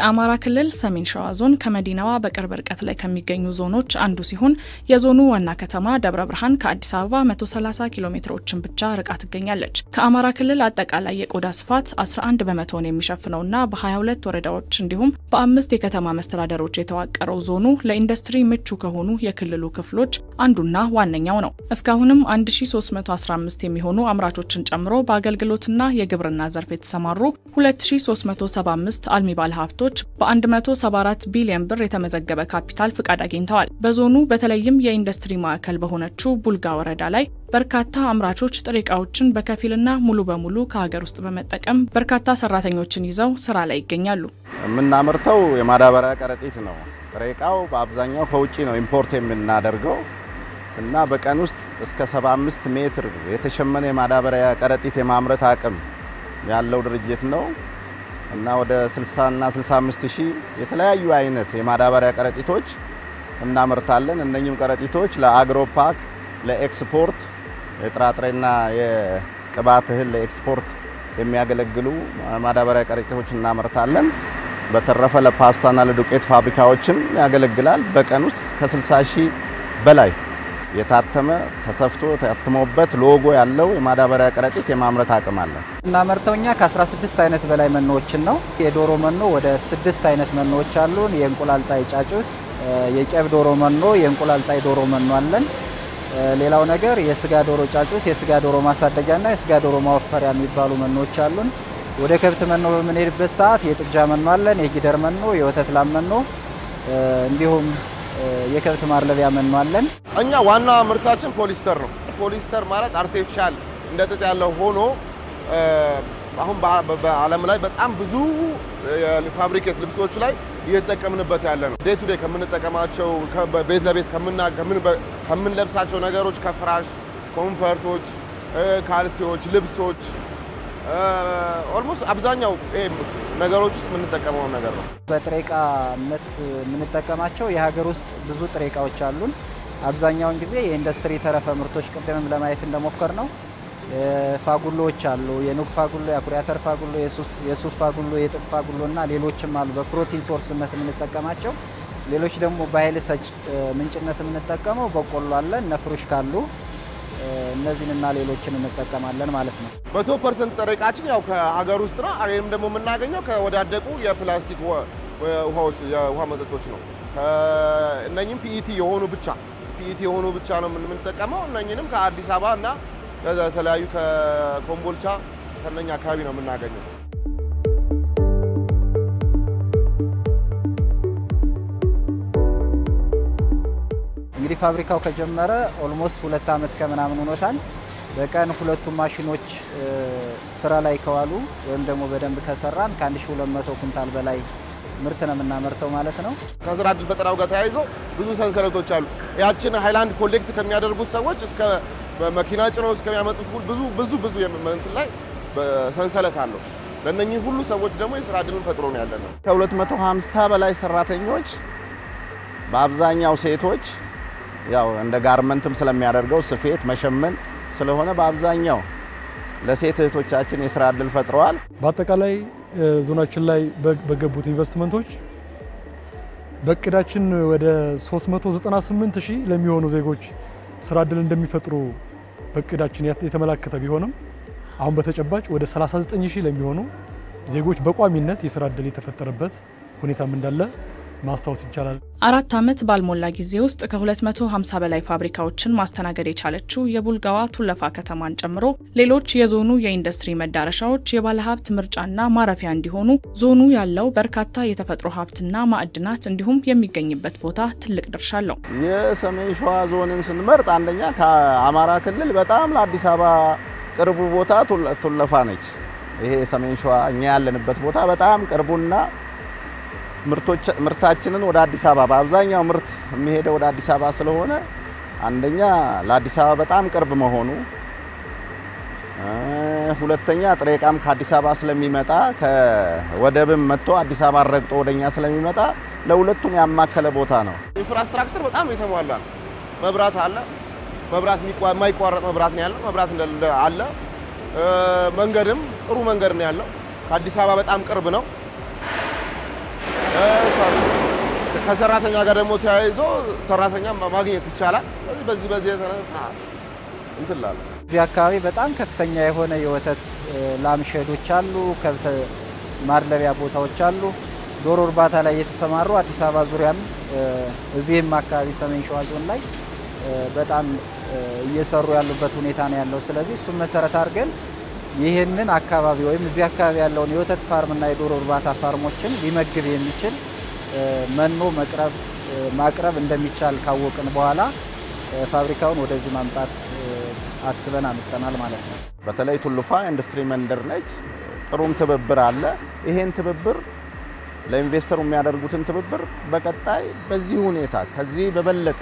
የአማራ ክልል ሰሜን ሸዋ ዞን ከመዲናዋ በቅርብ ርቀት ላይ ከሚገኙ ዞኖች አንዱ ሲሆን የዞኑ ዋና ከተማ ደብረ ብርሃን ከአዲስ አበባ 130 ኪሎ ሜትሮችን ብቻ ርቃ ትገኛለች። ከአማራ ክልል አጠቃላይ የቆዳ ስፋት 11 በመቶውን የሚሸፍነውና በ22 ወረዳዎች እንዲሁም በአምስት የከተማ መስተዳደሮች የተዋቀረው ዞኑ ለኢንዱስትሪ ምቹ ከሆኑ የክልሉ ክፍሎች አንዱና ዋነኛው ነው። እስካሁንም 1315 የሚሆኑ አምራቾችን ጨምሮ በአገልግሎትና የግብርና ዘርፍ የተሰማሩ 2375 አልሚ ባለሀብቶች በ174 ቢሊዮን ብር የተመዘገበ ካፒታል ፍቃድ አግኝተዋል። በዞኑ በተለይም የኢንዱስትሪ ማዕከል በሆነችው ቡልጋ ወረዳ ላይ በርካታ አምራቾች ጥሬ ዕቃዎችን በከፊልና ሙሉ በሙሉ ከሀገር ውስጥ በመጠቀም በርካታ ሰራተኞችን ይዘው ስራ ላይ ይገኛሉ። የምናመርተው የማዳበሪያ ከረጢት ነው። ጥሬ ዕቃው በአብዛኛው ከውጭ ነው import የምናደርገው እና በቀን ውስጥ እስከ 75 ሜትር የተሸመነ የማዳበሪያ ከረጢት የማምረት አቅም ያለው ድርጅት ነው እና ወደ 60 እና 65 ሺህ የተለያዩ አይነት የማዳበሪያ ከረጢቶች እናመርታለን። እነኚህም ከረጢቶች ለአግሮ ፓክ፣ ለኤክስፖርት የጥራጥሬና የቅባት እህል ለኤክስፖርት የሚያገለግሉ ማዳበሪያ ከረጢቶች እናመርታለን። በተረፈ ለፓስታና ለዱቄት ፋብሪካዎችም ያገለግላል። በቀን ውስጥ ከ60 ሺህ በላይ የታተመ ተሰፍቶ ታትሞበት ሎጎ ያለው የማዳበሪያ ከረጢት የማምረት አቅም አለ። እናመርተው እኛ ከ16 አይነት በላይ መኖዎችን ነው። የዶሮ መኖ ወደ ስድስት አይነት መኖዎች አሉን። የእንቁላል ጣይ ጫጩት፣ የቄብ ዶሮ መኖ፣ የእንቁላል ጣይ ዶሮ መኖ አለን። ሌላው ነገር የስጋ ዶሮ ጫጩት፣ የስጋ ዶሮ ማሳደጊያና የስጋ ዶሮ ማወፈሪያ የሚባሉ መኖዎች አሉን። ወደ ከብት መኖ በምንሄድበት ሰዓት የጥጃ መኖ አለን፣ የጊደር መኖ፣ የወተት ላም መኖ እንዲሁም የከብት ማድለቢያ መኖ አለን። እኛ ዋና ምርታችን ፖሊስተር ነው። ፖሊስተር ማለት artificial እንደ ጥጥ ያለው ሆኖ አሁን በዓለም ላይ በጣም ብዙ fabricate ልብሶች ላይ እየተጠቀምንበት ያለ ነው። day to day ከምንጠቀማቸው ቤት ለቤት ከምንለብሳቸው ነገሮች ከፍራሽ፣ comfort ኦች፣ ካልሲዎች፣ ልብሶች almost አብዛኛው ነገሮች ውስጥ የምንጠቀመው ነገር ነው። በጥሬ ዕቃነት የምንጠቀማቸው የሀገር ውስጥ ብዙ ጥሬ ዕቃዎች አሉን። አብዛኛውን ጊዜ የኢንዱስትሪ ተረፈ ምርቶች ቅድምም ለማየት እንደሞከርነው ፋጉሎዎች አሉ። የኑግ ፋጉሎ፣ የአኩሪ አተር ፋጉሎ፣ የሱፍ ፋጉሎ፣ የጥጥ ፋጉሎ እና ሌሎችም አሉ በ protein source ነት የምንጠቀማቸው። ሌሎች ደግሞ በኃይል ሰጭ ምንጭነት የምንጠቀመው በቆሎ አለ እነ ፍሩሽካ አሉ እነዚህንና ሌሎችን እንጠቀማለን ማለት ነው። መቶ percent ጥሬ ዕቃችን ያው ከሀገር ውስጥ ነው። ይህም ደግሞ የምናገኘው ከወዳደቁ የፕላስቲክ ውሃዎች የውሃ መጠጦች ነው። እነኝም PET የሆኑ ብቻ PET የሆኑ ብቻ ነው የምንጠቀመው። እነኝንም ከአዲስ አበባ እና ከተለያዩ ከኮምቦልቻ ከነኛ አካባቢ ነው የምናገኘው። እንግዲህ ፋብሪካው ከጀመረ almost ሁለት ዓመት ከምናምን ሆኖታል። በቀን ሁለቱም ማሽኖች ስራ ላይ ከዋሉ ወይም ደግሞ በደንብ ከሰራን ከ1200 ኩንታል በላይ ምርት ነው የምናመርተው ማለት ነው። ከስራ እድል ፈጠራው ጋር ተያይዞ ብዙ ሰንሰለቶች አሉ። ያችን ሃይላንድ collect ከሚያደርጉት ሰዎች እስከ መኪና ጭነው እስከሚያመጡት ብዙ ብዙ ብዙ እንትን ላይ ሰንሰለት አለው። ለእነኚህ ሁሉ ሰዎች ደግሞ የስራ እድልን ፈጥሮ ነው ያለ ነው። ከ250 በላይ ሰራተኞች በአብዛኛው ሴቶች ያው እንደ ጋርመንትም ስለሚያደርገው ስፌት መሸመን ስለሆነ በአብዛኛው ለሴት እህቶቻችን የስራ እድል ፈጥረዋል። በአጠቃላይ ዞናችን ላይ በገቡት ኢንቨስትመንቶች በእቅዳችን ወደ 398 ሺህ ለሚሆኑ ዜጎች ስራ እድል እንደሚፈጥሩ በእቅዳችን የተመላከተ ቢሆንም አሁን በተጨባጭ ወደ 39 ሺህ ለሚሆኑ ዜጎች በቋሚነት የስራ እድል የተፈጠረበት ሁኔታም እንዳለ ማስታወስ ይቻላል። አራት ዓመት ባልሞላ ጊዜ ውስጥ ከ250 በላይ ፋብሪካዎችን ማስተናገድ የቻለችው የቡልጋዋ ቱለፋ ከተማን ጨምሮ ሌሎች የዞኑ የኢንዱስትሪ መዳረሻዎች የባለሀብት ምርጫና ማረፊያ እንዲሆኑ ዞኑ ያለው በርካታ የተፈጥሮ ሀብትና ማዕድናት እንዲሁም የሚገኝበት ቦታ ትልቅ ድርሻ አለው። የሰሜን ሸዋ ዞንን ስንመርጥ አንደኛ ከአማራ ክልል በጣም ለአዲስ አበባ ቅርቡ ቦታ ቱለፋ ነች። ይሄ ሰሜን ሸዋ እኛ ያለንበት ቦታ በጣም ቅርቡና ምርታችንን ወደ አዲስ አበባ በአብዛኛው ምርት የሚሄደው ወደ አዲስ አበባ ስለሆነ አንደኛ ለአዲስ አበባ በጣም ቅርብ መሆኑ፣ ሁለተኛ ጥሬ ዕቃም ከአዲስ አበባ ስለሚመጣ ከወደብም መጥቶ አዲስ አበባ ረግጦ ወደኛ ስለሚመጣ ለሁለቱም ያማከለ ቦታ ነው። infrastructure በጣም የተሟላ ነው። መብራት አለ። መብራት የማይቋረጥ መብራት ነው ያለው። መብራት አለ። መንገድም ጥሩ መንገድ ነው ያለው። ከአዲስ አበባ በጣም ቅርብ ነው። ከሰራተኛ ጋር ደግሞ ተያይዞ ሰራተኛ ማግኘት ይቻላል። በዚህ በዚህ የተነሳ እንትን እላለሁ። እዚህ አካባቢ በጣም ከፍተኛ የሆነ የወተት ላም ሼዶች አሉ፣ ከብት ማድለቢያ ቦታዎች አሉ። ዶሮ እርባታ ላይ የተሰማሩ አዲስ አበባ ዙሪያም እዚህም አካባቢ ሰሜን ሸዋ ዞን ላይ በጣም እየሰሩ ያሉበት ሁኔታ ነው ያለው። ስለዚህ እሱም መሰረት አድርገን ይህንን አካባቢ ወይም እዚህ አካባቢ ያለውን የወተት ፋርምና የዶሮ እርባታ ፋርሞችን ሊመግብ የሚችል መኖ መቅረብ ማቅረብ እንደሚቻል ካወቅን በኋላ ፋብሪካውን ወደዚህ ማምጣት አስበን አምጥተናል ማለት ነው። በተለይ ቱሉፋ ኢንዱስትሪ መንደር ነች። ጥሩም ትብብር አለ። ይሄን ትብብር ለኢንቨስተሩ የሚያደርጉትን ትብብር በቀጣይ በዚህ ሁኔታ ከዚህ በበለጠ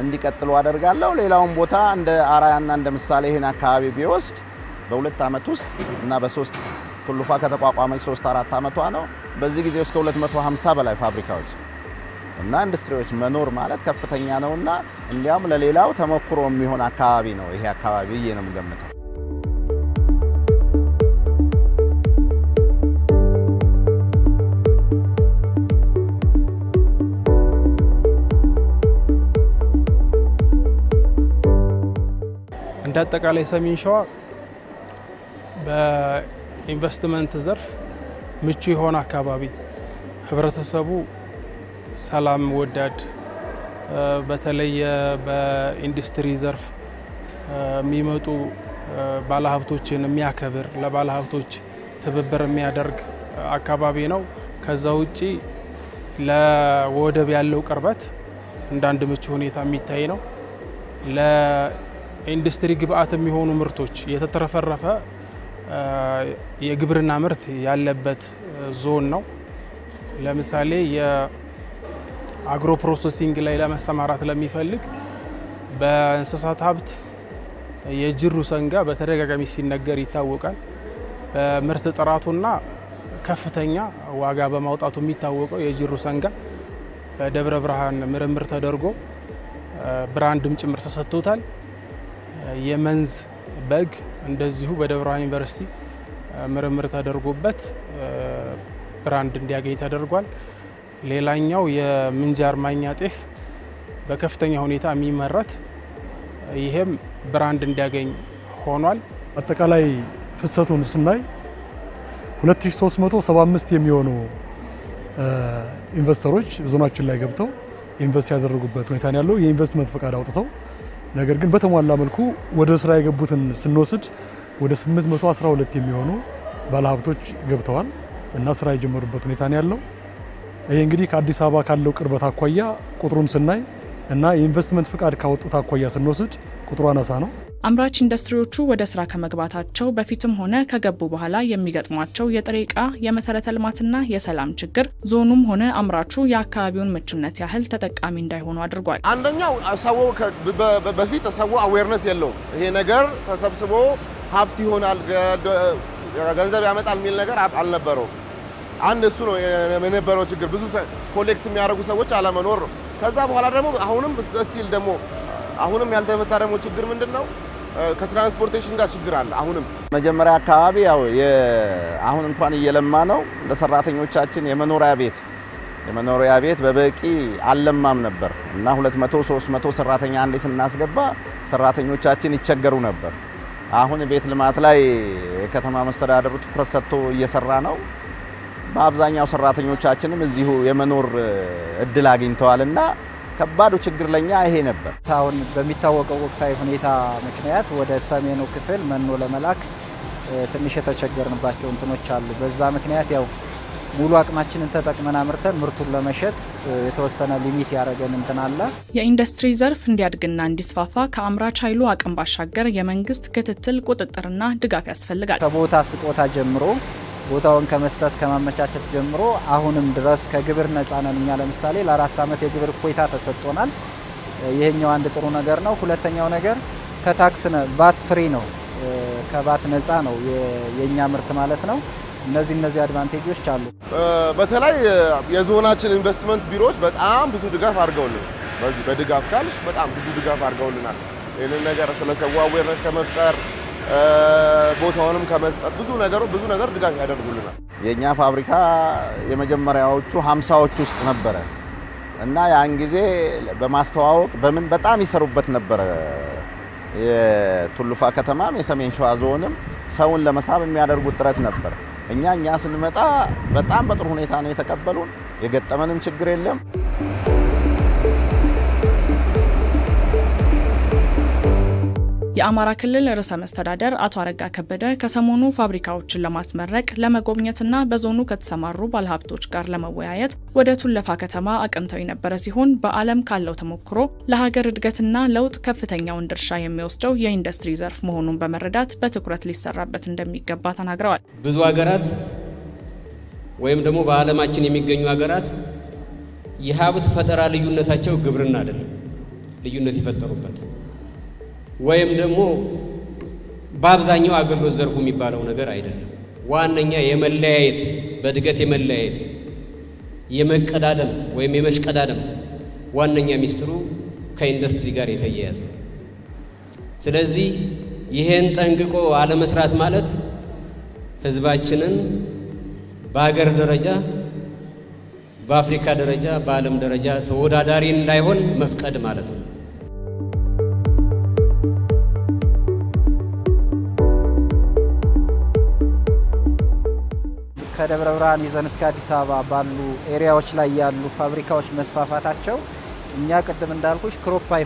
እንዲቀጥሉ አደርጋለሁ። ሌላውን ቦታ እንደ አራያና እንደ ምሳሌ ይህን አካባቢ ቢወስድ በሁለት ዓመት ውስጥ እና በሶስት ቱሉፋ ከተቋቋመች ሶስት አራት ዓመቷ ነው። በዚህ ጊዜ ውስጥ ከ250 በላይ ፋብሪካዎች እና ኢንዱስትሪዎች መኖር ማለት ከፍተኛ ነውና እንዲያውም ለሌላው ተሞክሮ የሚሆን አካባቢ ነው ይሄ አካባቢ ብዬ ነው የምገምተው። እንደ አጠቃላይ ሰሜን ሸዋ በኢንቨስትመንት ዘርፍ ምቹ የሆነ አካባቢ ህብረተሰቡ ሰላም ወዳድ በተለይ በኢንዱስትሪ ዘርፍ የሚመጡ ባለሀብቶችን የሚያከብር ለባለሀብቶች ትብብር የሚያደርግ አካባቢ ነው። ከዛ ውጪ ለወደብ ያለው ቅርበት እንደ አንድ ምቹ ሁኔታ የሚታይ ነው። ለኢንዱስትሪ ግብአት የሚሆኑ ምርቶች የተትረፈረፈ የግብርና ምርት ያለበት ዞን ነው። ለምሳሌ የ agro processing ላይ ለመሰማራት ለሚፈልግ በእንስሳት ሀብት የጅሩ ሰንጋ በተደጋጋሚ ሲነገር ይታወቃል። በምርት ጥራቱና ከፍተኛ ዋጋ በማውጣቱ የሚታወቀው የጅሩ ሰንጋ በደብረ ብርሃን ምርምር ተደርጎ brand ም ጭምር ተሰጥቶታል። የመንዝ በግ እንደዚሁ በደብረ ብርሃን ዩኒቨርሲቲ ምርምር ተደርጎበት brand እንዲያገኝ ተደርጓል። ሌላኛው የምንጃር ማኛ ጤፍ በከፍተኛ ሁኔታ የሚመረት ይሄም brand እንዲያገኝ ሆኗል። አጠቃላይ ፍሰቱን ስናይ 2375 የሚሆኑ ኢንቨስተሮች ዞናችን ላይ ገብተው ኢንቨስት ያደረጉበት ሁኔታ ያለው። የኢንቨስትመንት ፈቃድ አውጥተው ነገር ግን በተሟላ መልኩ ወደ ስራ የገቡትን ስንወስድ ወደ 812 የሚሆኑ ባለሀብቶች ገብተዋል እና ስራ የጀመሩበት ሁኔታ ነው ያለው። ይሄ እንግዲህ ከአዲስ አበባ ካለው ቅርበት አኳያ ቁጥሩን ስናይ እና የኢንቨስትመንት ፍቃድ ካወጡት አኳያ ስንወስድ ቁጥሩ አናሳ ነው። አምራች ኢንዱስትሪዎቹ ወደ ስራ ከመግባታቸው በፊትም ሆነ ከገቡ በኋላ የሚገጥሟቸው የጥሬ ዕቃ፣ የመሰረተ ልማትና የሰላም ችግር ዞኑም ሆነ አምራቹ የአካባቢውን ምቹነት ያህል ተጠቃሚ እንዳይሆኑ አድርጓል። አንደኛው ሰው በፊት ሰው awareness የለውም። ይሄ ነገር ተሰብስቦ ሀብት ይሆናል ገንዘብ ያመጣል የሚል ነገር አልነበረው። አንድ እሱ ነው የነበረው ችግር። ብዙ collect የሚያደርጉ ሰዎች አለመኖር ነው። ከዛ በኋላ ደግሞ አሁንም still ደግሞ አሁንም ያልተፈታ ደግሞ ችግር ምንድን ነው? ከ transportation ጋር ችግር አለ። አሁንም መጀመሪያ አካባቢ ያው አሁን እንኳን እየለማ ነው። ለሰራተኞቻችን የመኖሪያ ቤት የመኖሪያ ቤት በበቂ አልለማም ነበር እና 200 300 ሰራተኛ አንዴ ስናስገባ ሰራተኞቻችን ይቸገሩ ነበር። አሁን ቤት ልማት ላይ የከተማ መስተዳደሩ ትኩረት ሰጥቶ እየሰራ ነው። በአብዛኛው ሰራተኞቻችንም እዚሁ የመኖር እድል አግኝተዋል እና ከባዱ ችግር ለኛ ይሄ ነበር። አሁን በሚታወቀው ወቅታዊ ሁኔታ ምክንያት ወደ ሰሜኑ ክፍል መኖ ለመላክ ትንሽ የተቸገርንባቸው እንትኖች አሉ። በዛ ምክንያት ያው ሙሉ አቅማችንን ተጠቅመን አምርተን ምርቱን ለመሸጥ የተወሰነ ሊሚት ያደረገን እንትን አለ። የኢንዱስትሪ ዘርፍ እንዲያድግና እንዲስፋፋ ከአምራች ኃይሉ አቅም ባሻገር የመንግስት ክትትል፣ ቁጥጥርና ድጋፍ ያስፈልጋል። ከቦታ ስጦታ ጀምሮ ቦታውን ከመስጠት ከማመቻቸት ጀምሮ አሁንም ድረስ ከግብር ነፃ ነን። እኛ ለምሳሌ ለአራት ዓመት የግብር እፎይታ ተሰጥቶናል። ይሄኛው አንድ ጥሩ ነገር ነው። ሁለተኛው ነገር ከ tax VAT free ነው፣ ከባት ነፃ ነው የእኛ ምርት ማለት ነው። እነዚህ እነዚህ advantage ኦች አሉ። በተለይ የዞናችን ኢንቨስትመንት ቢሮዎች በጣም ብዙ ድጋፍ አድርገውልን በዚህ በድጋፍ ካልሽ በጣም ብዙ ድጋፍ አድርገውልናል። ይህንን ነገር ስለ አዌርነስ ከመፍጠር ቦታውንም ከመስጠት ብዙ ነገሩ ብዙ ነገር ድጋፍ ያደርጉልናል። የእኛ ፋብሪካ የመጀመሪያዎቹ ሀምሳዎች ውስጥ ነበረ እና ያን ጊዜ በማስተዋወቅ በምን በጣም ይሰሩበት ነበረ። የቱሉፋ ከተማም የሰሜን ሸዋ ዞንም ሰውን ለመሳብ የሚያደርጉት ጥረት ነበር። እኛ እኛ ስንመጣ በጣም በጥሩ ሁኔታ ነው የተቀበሉን። የገጠመንም ችግር የለም። የአማራ ክልል ርዕሰ መስተዳደር አቶ አረጋ ከበደ ከሰሞኑ ፋብሪካዎችን ለማስመረቅ ለመጎብኘትና በዞኑ ከተሰማሩ ባለሀብቶች ጋር ለመወያየት ወደ ቱለፋ ከተማ አቅንተው የነበረ ሲሆን በዓለም ካለው ተሞክሮ ለሀገር እድገትና ለውጥ ከፍተኛውን ድርሻ የሚወስደው የኢንዱስትሪ ዘርፍ መሆኑን በመረዳት በትኩረት ሊሰራበት እንደሚገባ ተናግረዋል። ብዙ ሀገራት ወይም ደግሞ በዓለማችን የሚገኙ ሀገራት የሀብት ፈጠራ ልዩነታቸው ግብርና አይደለም ልዩነት የፈጠሩበት ወይም ደግሞ በአብዛኛው አገልግሎት ዘርፉ የሚባለው ነገር አይደለም። ዋነኛ የመለያየት በእድገት የመለያየት የመቀዳደም ወይም የመሽቀዳደም ዋነኛ ሚስጥሩ ከኢንዱስትሪ ጋር የተያያዘ ነው። ስለዚህ ይሄን ጠንቅቆ አለመስራት ማለት ህዝባችንን በሀገር ደረጃ በአፍሪካ ደረጃ በዓለም ደረጃ ተወዳዳሪ እንዳይሆን መፍቀድ ማለት ነው። ከደብረ ብርሃን ይዘን እስከ አዲስ አበባ ባሉ area ዎች ላይ ያሉ ፋብሪካዎች መስፋፋታቸው እኛ ቅድም እንዳልኩሽ crop by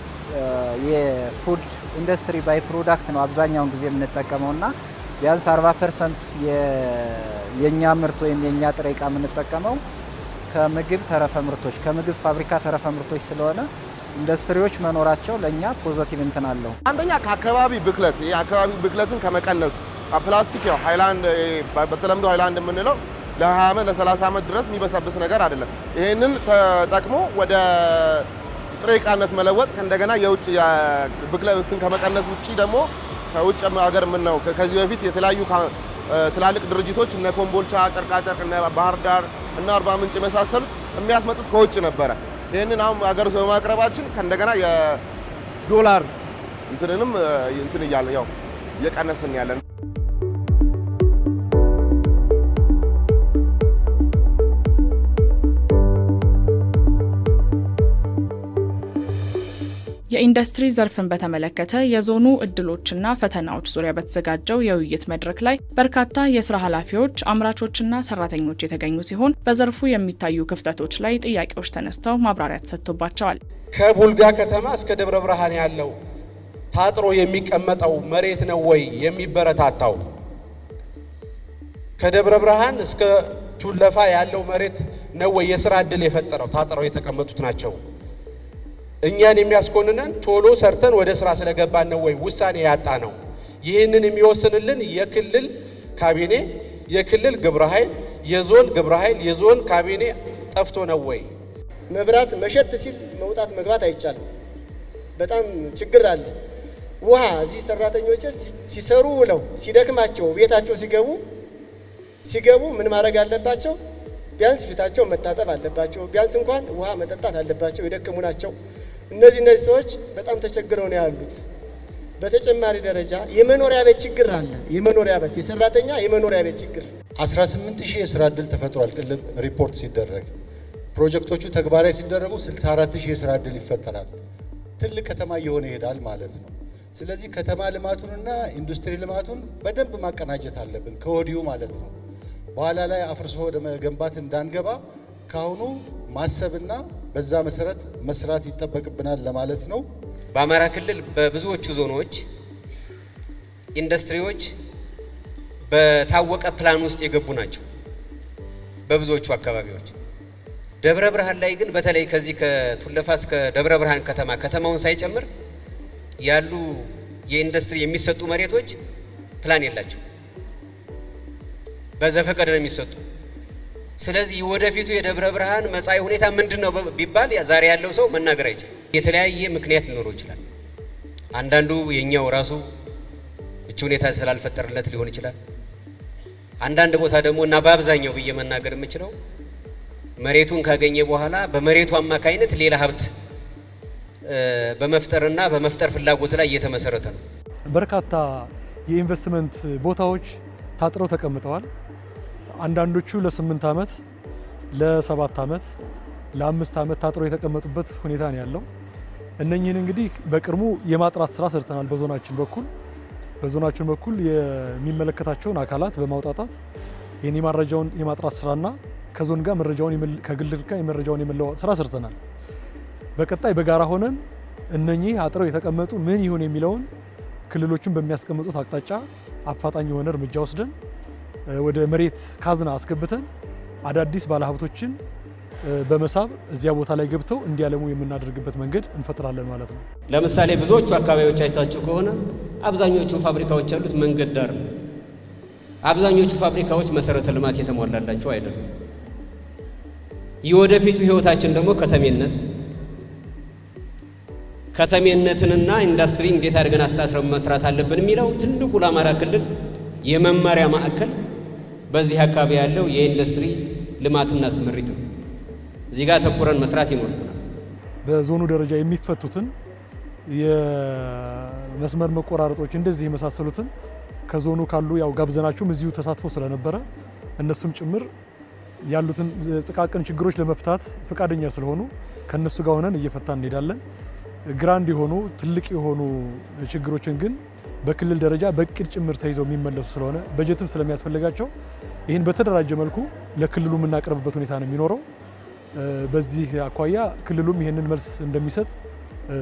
የ food industry by product ነው አብዛኛውን ጊዜ የምንጠቀመው እና ቢያንስ 40 percent የእኛ ምርት ወይም የእኛ ጥሬ ዕቃ የምንጠቀመው ከምግብ ተረፈ ምርቶች ከምግብ ፋብሪካ ተረፈ ምርቶች ስለሆነ ኢንዱስትሪዎች መኖራቸው ለእኛ positive እንትን አለው። አንደኛ ከአካባቢ ብክለት ይህ አካባቢ ብክለትን ከመቀነስ ፕላስቲክ ያው ሃይላንድ በተለምዶ ሃይላንድ የምንለው ለ20 ዓመት ለ30 ዓመት ድረስ የሚበሰብስ ነገር አይደለም። ይህንን ተጠቅሞ ወደ ጥሬ ዕቃነት መለወጥ እንደገና የውጭ ብክለትን ከመቀነስ ውጭ ደግሞ ከውጭ ሀገር የምናው ከዚህ በፊት የተለያዩ ትላልቅ ድርጅቶች እነ ኮምቦልቻ ጨርቃጨርቅ፣ እነ ባህር ዳር እና አርባ ምንጭ የመሳሰሉት የሚያስመጡት ከውጭ ነበረ። ይህንን አሁን ሀገር ውስጥ በማቅረባችን ከእንደገና የዶላር እንትንንም እንትን እያለ ያው እየቀነስን ያለን የኢንዱስትሪ ዘርፍን በተመለከተ የዞኑ እድሎችና ፈተናዎች ዙሪያ በተዘጋጀው የውይይት መድረክ ላይ በርካታ የስራ ኃላፊዎች፣ አምራቾችና ሰራተኞች የተገኙ ሲሆን በዘርፉ የሚታዩ ክፍተቶች ላይ ጥያቄዎች ተነስተው ማብራሪያ ተሰጥቶባቸዋል። ከቡልጋ ከተማ እስከ ደብረ ብርሃን ያለው ታጥሮ የሚቀመጠው መሬት ነው ወይ የሚበረታታው? ከደብረ ብርሃን እስከ ቱለፋ ያለው መሬት ነው ወይ የስራ እድል የፈጠረው? ታጥረው የተቀመጡት ናቸው። እኛን የሚያስኮንነን ቶሎ ሰርተን ወደ ስራ ስለገባን ነው ወይ ውሳኔ ያጣ ነው? ይህንን የሚወስንልን የክልል ካቢኔ፣ የክልል ግብረ ኃይል፣ የዞን ግብረ ኃይል፣ የዞን ካቢኔ ጠፍቶ ነው ወይ? መብራት መሸት ሲል መውጣት መግባት አይቻልም። በጣም ችግር አለ። ውሃ እዚህ ሰራተኞች ሲሰሩ ውለው ሲደክማቸው ቤታቸው ሲገቡ ሲገቡ ምን ማድረግ አለባቸው? ቢያንስ ፊታቸው መታጠብ አለባቸው። ቢያንስ እንኳን ውሃ መጠጣት አለባቸው። የደከሙ ናቸው። እነዚህ እነዚህ ሰዎች በጣም ተቸግረው ነው ያሉት። በተጨማሪ ደረጃ የመኖሪያ ቤት ችግር አለ። የመኖሪያ ቤት የሰራተኛ የመኖሪያ ቤት ችግር 18 ሺህ የስራ እድል ተፈጥሯል። ቅልብ ሪፖርት ሲደረግ ፕሮጀክቶቹ ተግባራዊ ሲደረጉ 64 ሺህ የስራ እድል ይፈጠራል። ትልቅ ከተማ እየሆነ ይሄዳል ማለት ነው። ስለዚህ ከተማ ልማቱንና ኢንዱስትሪ ልማቱን በደንብ ማቀናጀት አለብን ከወዲሁ ማለት ነው። በኋላ ላይ አፍርሶ ወደ መገንባት እንዳንገባ ካሁኑ ማሰብና በዛ መሰረት መስራት ይጠበቅብናል ለማለት ነው። በአማራ ክልል በብዙዎቹ ዞኖች ኢንዱስትሪዎች በታወቀ ፕላን ውስጥ የገቡ ናቸው። በብዙዎቹ አካባቢዎች ደብረ ብርሃን ላይ ግን በተለይ ከዚህ ከቱለፋ እስከ ደብረ ብርሃን ከተማ ከተማውን ሳይጨምር ያሉ የኢንዱስትሪ የሚሰጡ መሬቶች ፕላን የላቸው፣ በዘፈቀደ ነው የሚሰጡ። ስለዚህ ወደፊቱ የደብረ ብርሃን መጻኢ ሁኔታ ምንድን ነው ቢባል ዛሬ ያለው ሰው መናገር አይችልም። የተለያየ ምክንያት ሊኖረው ይችላል። አንዳንዱ የኛው ራሱ ምቹ ሁኔታ ስላልፈጠርለት ሊሆን ይችላል። አንዳንድ ቦታ ደግሞ እና በአብዛኛው ብዬ መናገር የምችለው መሬቱን ካገኘ በኋላ በመሬቱ አማካይነት ሌላ ሀብት በመፍጠርና በመፍጠር ፍላጎት ላይ እየተመሰረተ ነው። በርካታ የኢንቨስትመንት ቦታዎች ታጥረው ተቀምጠዋል። አንዳንዶቹ ለስምንት ዓመት፣ ለሰባት ዓመት፣ ለአምስት ዓመት ታጥረው የተቀመጡበት ሁኔታ ነው ያለው። እነኚህን እንግዲህ በቅርቡ የማጥራት ስራ ሰርተናል። በዞናችን በኩል በዞናችን በኩል የሚመለከታቸውን አካላት በማውጣጣት ይህን የመረጃውን የማጥራት ስራና ከዞን ጋር መረጃውን ከክልል ጋር የመረጃውን የመለዋወጥ ስራ ሰርተናል። በቀጣይ በጋራ ሆነን እነኚህ አጥረው የተቀመጡ ምን ይሁን የሚለውን ክልሎችን በሚያስቀምጡት አቅጣጫ አፋጣኝ የሆነ እርምጃ ወስደን ወደ መሬት ካዝና አስገብተን አዳዲስ ባለሀብቶችን በመሳብ እዚያ ቦታ ላይ ገብተው እንዲያለሙ የምናደርግበት መንገድ እንፈጥራለን ማለት ነው። ለምሳሌ ብዙዎቹ አካባቢዎች አይታችሁ ከሆነ አብዛኞቹ ፋብሪካዎች ያሉት መንገድ ዳር ነው። አብዛኞቹ ፋብሪካዎች መሰረተ ልማት የተሟላላቸው አይደሉም። የወደፊቱ ህይወታችን ደግሞ ከተሜነት ከተሜነትንና ኢንዱስትሪ እንዴት አድርገን አስተሳስረን መስራት አለብን የሚለው ትልቁ ለአማራ ክልል የመመሪያ ማዕከል በዚህ አካባቢ ያለው የኢንዱስትሪ ልማትና ስምሪት ነው። እዚህ ጋር ተኩረን መስራት ይኖርብናል። በዞኑ ደረጃ የሚፈቱትን የመስመር መቆራረጦች እንደዚህ የመሳሰሉትን ከዞኑ ካሉ ያው ጋብዘናቸውም እዚሁ ተሳትፎ ስለነበረ እነሱም ጭምር ያሉትን ጥቃቅን ችግሮች ለመፍታት ፈቃደኛ ስለሆኑ ከእነሱ ጋር ሆነን እየፈታን እንሄዳለን። ግራንድ የሆኑ ትልቅ የሆኑ ችግሮችን ግን በክልል ደረጃ በእቅድ ጭምር ተይዘው የሚመለሱ ስለሆነ በጀትም ስለሚያስፈልጋቸው ይህን በተደራጀ መልኩ ለክልሉ የምናቀርብበት ሁኔታ ነው የሚኖረው። በዚህ አኳያ ክልሉም ይህንን መልስ እንደሚሰጥ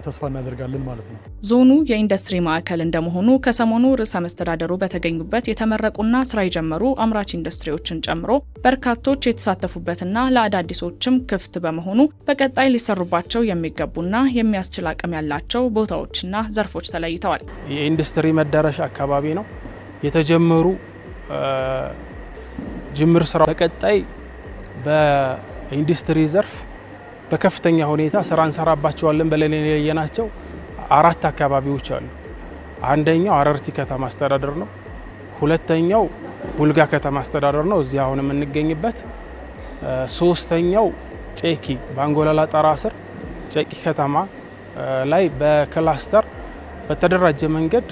ተስፋ እናደርጋለን ማለት ነው። ዞኑ የኢንዱስትሪ ማዕከል እንደመሆኑ ከሰሞኑ ርዕሰ መስተዳደሩ በተገኙበት የተመረቁና ስራ የጀመሩ አምራች ኢንዱስትሪዎችን ጨምሮ በርካቶች የተሳተፉበትና ለአዳዲሶችም ክፍት በመሆኑ በቀጣይ ሊሰሩባቸው የሚገቡና የሚያስችል አቅም ያላቸው ቦታዎችና ዘርፎች ተለይተዋል። የኢንዱስትሪ መዳረሻ አካባቢ ነው የተጀመሩ ጅምር ስራ በቀጣይ በኢንዱስትሪ ዘርፍ በከፍተኛ ሁኔታ ስራ እንሰራባቸዋለን ብለን የለየናቸው አራት አካባቢዎች አሉ። አንደኛው አረርቲ ከተማ አስተዳደር ነው። ሁለተኛው ቡልጋ ከተማ አስተዳደር ነው፣ እዚህ አሁን የምንገኝበት። ሶስተኛው ጨኪ በአንጎላላ ጠራ ስር ጨቂ ከተማ ላይ በክላስተር በተደራጀ መንገድ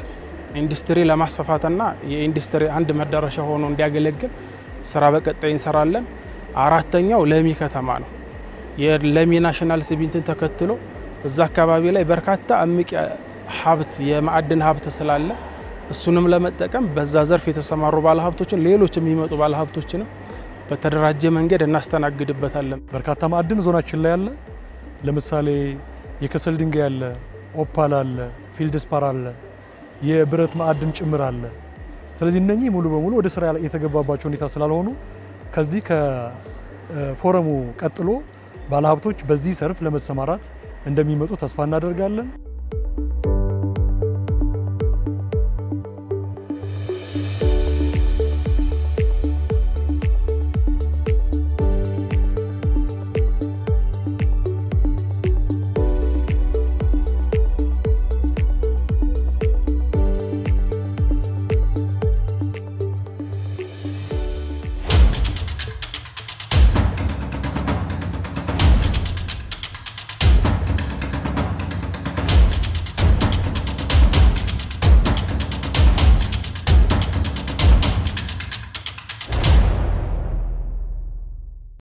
ኢንዱስትሪ ለማስፋፋትና የኢንዱስትሪ አንድ መዳረሻ ሆኖ እንዲያገለግል ስራ በቀጣይ እንሰራለን። አራተኛው ለሚ ከተማ ነው። የለሚ National Cement ን ተከትሎ እዛ አካባቢ ላይ በርካታ እምቅ ሀብት የማዕድን ሀብት ስላለ እሱንም ለመጠቀም በዛ ዘርፍ የተሰማሩ ባለሀብቶችን ሌሎች የሚመጡ ባለሀብቶችንም በተደራጀ መንገድ እናስተናግድበታለን። በርካታ ማዕድን ዞናችን ላይ አለ። ለምሳሌ የከሰል ድንጋይ አለ፣ ኦፓል አለ፣ feldspar አለ፣ የብረት ማዕድን ጭምር አለ። ስለዚህ እነኚህ ሙሉ በሙሉ ወደ ስራ የተገባባቸው ሁኔታ ስላልሆኑ ከዚህ ከፎረሙ ቀጥሎ ባለሀብቶች በዚህ ዘርፍ ለመሰማራት እንደሚመጡ ተስፋ እናደርጋለን።